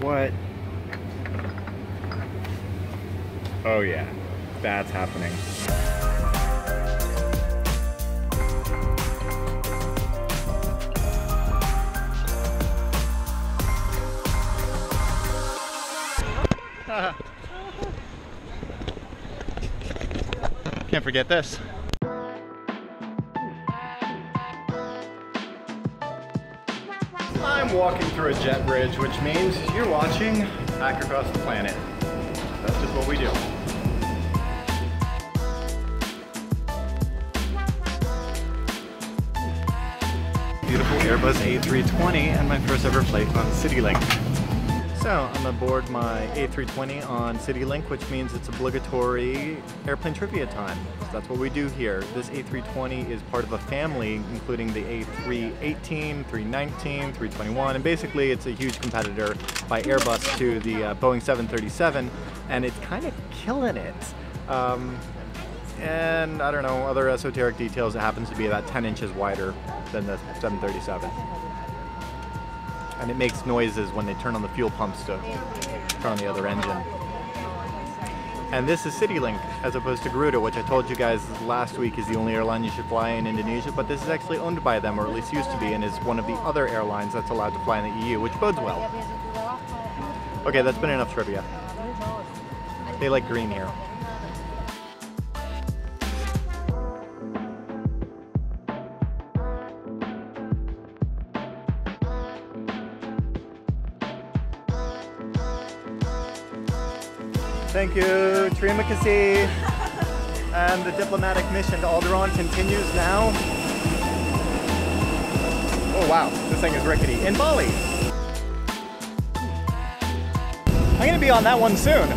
What? Oh yeah, that's happening. Can't forget this. I'm walking through a jet bridge, which means you're watching Hack Across the Planet. That's just what we do. Beautiful Airbus A320 and my first ever flight on Citilink. So I'm aboard my A320 on Citilink, which means it's obligatory airplane trivia time. So that's what we do here. This A320 is part of a family, including the A318, 319, 321, and basically it's a huge competitor by Airbus to the uh, Boeing 737, and it's kind of killing it. Um, and I don't know, other esoteric details, it happens to be about 10 inches wider than the 737 and it makes noises when they turn on the fuel pumps to turn on the other engine. And this is Citilink as opposed to Garuda, which I told you guys last week is the only airline you should fly in Indonesia, but this is actually owned by them, or at least used to be, and is one of the other airlines that's allowed to fly in the EU, which bodes well. Okay, that's been enough trivia. They like green here. Thank you, Terima kasih. And the diplomatic mission to Alderaan continues now. Oh wow, this thing is rickety. In Bali. I'm gonna be on that one soon.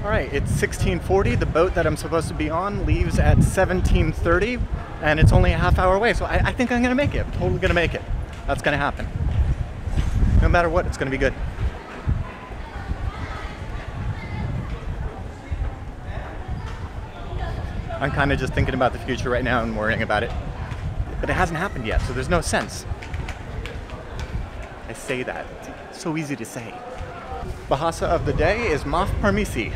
All right, it's 1640. The boat that I'm supposed to be on leaves at 1730, and it's only a half hour away. So I, I think I'm gonna make it. I'm totally gonna make it. That's gonna happen. No matter what, it's gonna be good. I'm kind of just thinking about the future right now and worrying about it. But it hasn't happened yet, so there's no sense. I say that. It's so easy to say. Bahasa of the day is Maaf Permisi.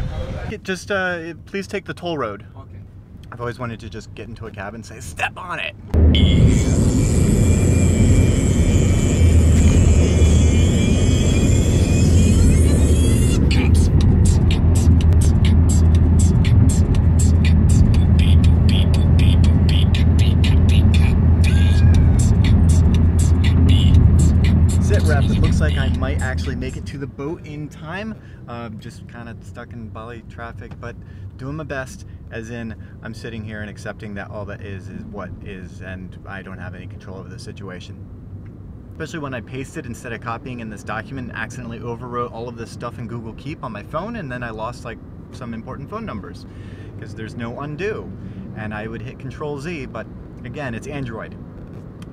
Just uh, please take the toll road. I've always wanted to just get into a cab and say, step on it. It looks like I might actually make it to the boat in time. Uh, just kind of stuck in Bali traffic, but doing my best, as in I'm sitting here and accepting that all that is is what is, and I don't have any control over the situation. Especially when I pasted instead of copying in this document and accidentally overwrote all of this stuff in Google Keep on my phone, and then I lost like some important phone numbers because there's no undo. And I would hit Control Z, but again, it's Android.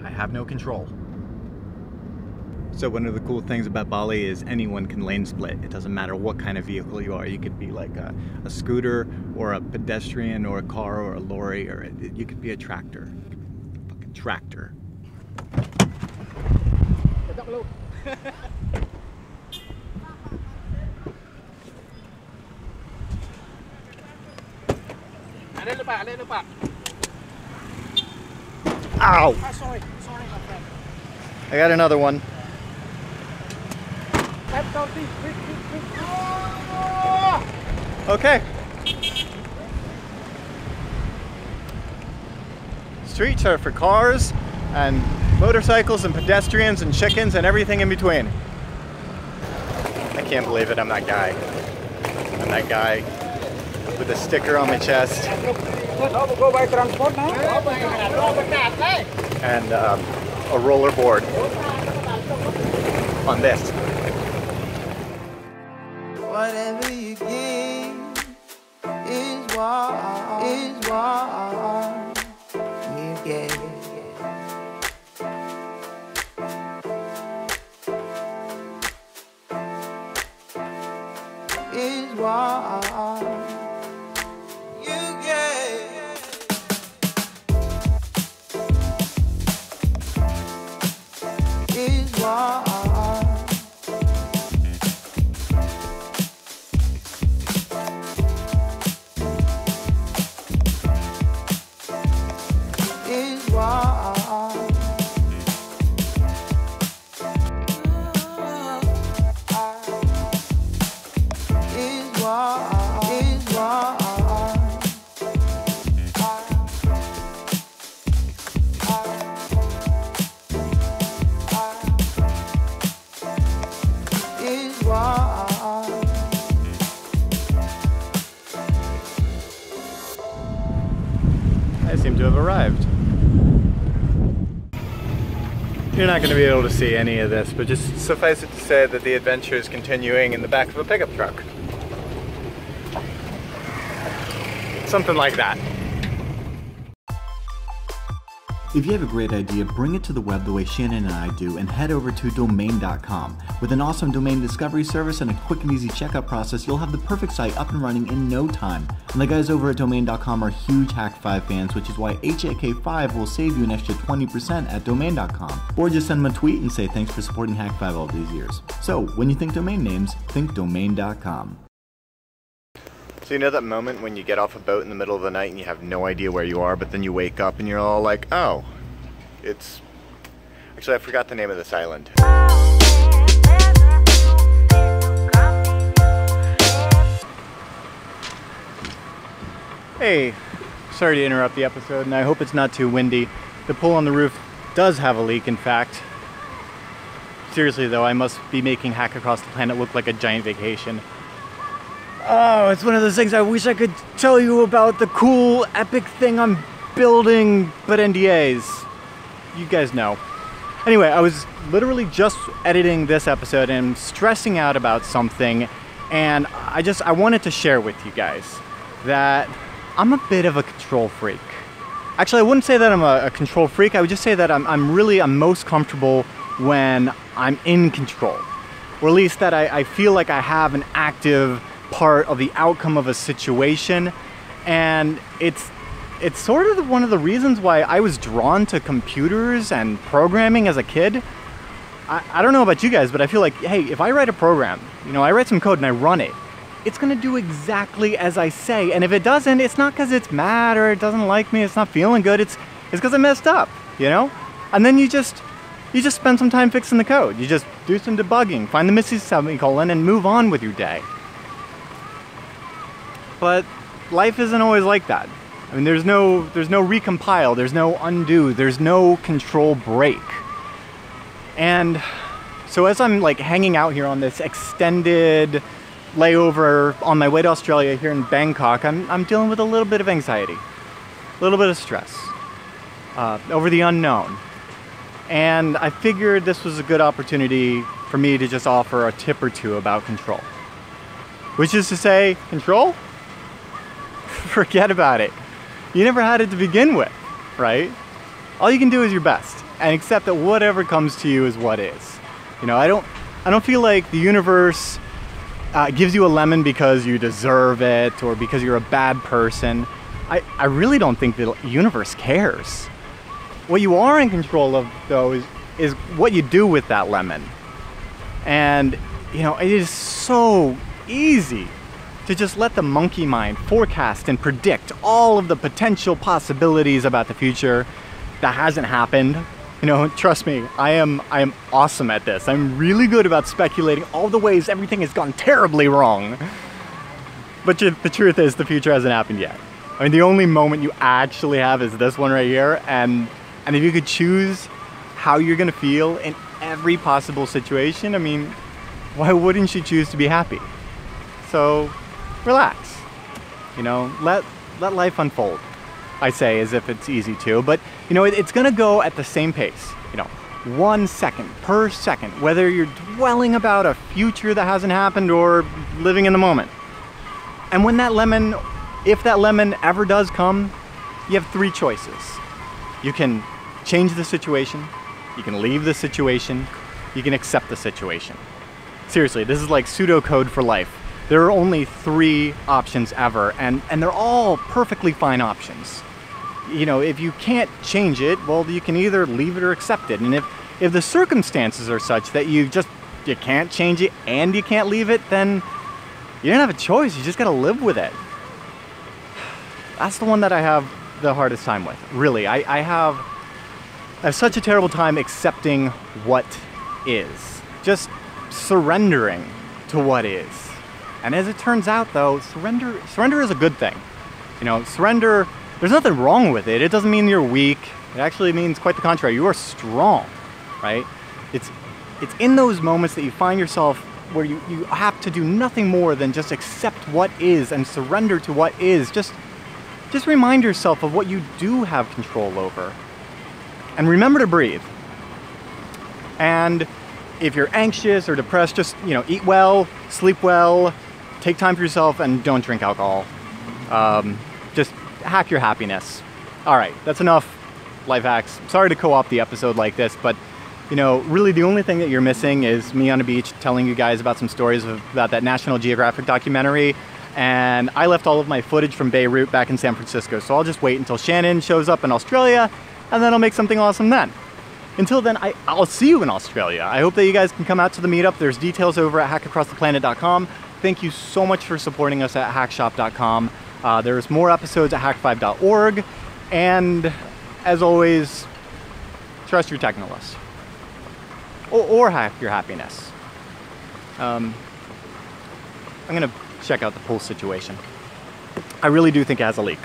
I have no control. So one of the cool things about Bali is anyone can lane split. It doesn't matter what kind of vehicle you are. You could be like a, a scooter or a pedestrian or a car or a lorry or a, you could be a tractor. Fucking tractor. Ada lupa, ada lupa. Ow! Oh, sorry, sorry. I got another one. Five thirty, quick, quick, quick. Okay. Streets are for cars and motorcycles and pedestrians and chickens and everything in between. I can't believe it, I'm that guy. I'm that guy with a sticker on my chest and um, a roller board on this. Arrived. You're not going to be able to see any of this, but just suffice it to say that the adventure is continuing in the back of a pickup truck. Something like that. If you have a great idea, bring it to the web the way Shannon and I do and head over to domain.com. With an awesome domain discovery service and a quick and easy checkout process, you'll have the perfect site up and running in no time. And the guys over at domain.com are huge Hak5 fans, which is why HAK5 will save you an extra 20% at domain.com. Or just send them a tweet and say thanks for supporting Hak5 all these years. So, when you think domain names, think domain.com. So you know that moment when you get off a boat in the middle of the night and you have no idea where you are, but then you wake up and you're all like, oh, it's... Actually, I forgot the name of this island. Hey, sorry to interrupt the episode, and I hope it's not too windy. The pool on the roof does have a leak, in fact. Seriously though, I must be making Hack Across the Planet look like a giant vacation. Oh, it's one of those things I wish I could tell you about the cool, epic thing I'm building, but NDAs. You guys know. Anyway, I was literally just editing this episode and stressing out about something, and I just I wanted to share with you guys that I'm a bit of a control freak. Actually, I wouldn't say that I'm a, a control freak. I would just say that I'm, I'm really I'm most comfortable when I'm in control, or at least that I, I feel like I have an active part of the outcome of a situation, and it's it's sort of one of the reasons why I was drawn to computers and programming as a kid. I, I don't know about you guys, but I feel like, hey, if I write a program, you know, I write some code and I run it, it's gonna do exactly as I say. And if it doesn't, it's not because it's mad or it doesn't like me, it's not feeling good, it's it's because I messed up, you know? And then you just you just spend some time fixing the code. You just do some debugging, find the missing semicolon, and move on with your day. But life isn't always like that. I mean, there's no there's no recompile, there's no undo, there's no control break. And so as I'm like hanging out here on this extended layover on my way to Australia here in Bangkok, I'm, I'm dealing with a little bit of anxiety, a little bit of stress uh, over the unknown. And I figured this was a good opportunity for me to just offer a tip or two about control. Which is to say, control? Forget about it. You never had it to begin with, right? All you can do is your best and accept that whatever comes to you is what is. You know, I don't I don't feel like the universe uh, gives you a lemon because you deserve it or because you're a bad person. I, I really don't think the universe cares. What you are in control of, though, is, is what you do with that lemon. And, you know, it is so easy to just let the monkey mind forecast and predict all of the potential possibilities about the future that hasn't happened. You know, trust me, I am I am awesome at this. I'm really good about speculating all the ways everything has gone terribly wrong. But the truth is the future hasn't happened yet. I mean, the only moment you actually have is this one right here and and if you could choose how you're going to feel in every possible situation, I mean, why wouldn't you choose to be happy? So, relax. You know, let let life unfold. I say as if it's easy to, but you know, it, it's gonna go at the same pace. You know, one second per second, whether you're dwelling about a future that hasn't happened or living in the moment. And when that lemon, if that lemon ever does come, you have three choices. You can change the situation, you can leave the situation, you can accept the situation. Seriously, this is like pseudocode for life. There are only three options ever, and, and they're all perfectly fine options. You know, if you can't change it, well, you can either leave it or accept it. And if, if the circumstances are such that you just you can't change it and you can't leave it, then you don't have a choice. You just gotta live with it. That's the one that I have the hardest time with. Really, I, I have I have such a terrible time accepting what is. Just surrendering to what is. And as it turns out though, surrender surrender is a good thing. You know, surrender there's nothing wrong with it. It doesn't mean you're weak. It actually means quite the contrary. You are strong, right? It's it's in those moments that you find yourself where you, you have to do nothing more than just accept what is and surrender to what is. Just just remind yourself of what you do have control over. And remember to breathe. And if you're anxious or depressed, just, you know, eat well, sleep well, take time for yourself, and don't drink alcohol. Um, just hack your happiness. All right, that's enough life hacks. Sorry to co-opt the episode like this, but you know, really the only thing that you're missing is me on a beach telling you guys about some stories about that National Geographic documentary. And I left all of my footage from Beirut back in San Francisco, so I'll just wait until Shannon shows up in Australia, and then I'll make something awesome then. Until then, I, I'll see you in Australia. I hope that you guys can come out to the meetup. There's details over at hackacrosstheplanet.com. Thank you so much for supporting us at hakshop.com. Uh, there's more episodes at hak5.org. And as always, trust your technolust. Or, or hack your happiness. Um, I'm gonna check out the pool situation. I really do think it has a leak.